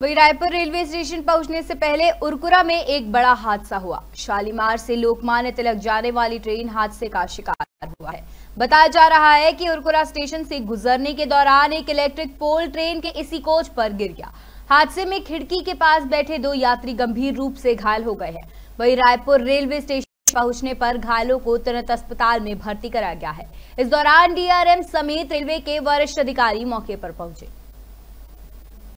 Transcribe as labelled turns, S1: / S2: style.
S1: वही Raipur railway station पहुँचने से पहले उरकुरा में एक बड़ा हादसा हुआ। शालीमार से लोकमान्य तिलक जाने वाली ट्रेन हादसे का शिकार हुआ है। बताया जा रहा है कि उरकुरा स्टेशन से गुजरने के दौरान एक इलेक्ट्रिक पोल ट्रेन के इसी कोच पर गिर गया। हादसे में खिड़की के पास बैठे दो यात्री गंभीर रूप से घायल हो गए हैं। वही रायपुर रेलवे स्टेशन पहुँचने पर घायलों को तुरंत अस्पताल में भर्ती कराया गया है। इस दौरान डीआरएम समेत रेलवे के वरिष्ठ अधिकारी मौके पर पहुँचे।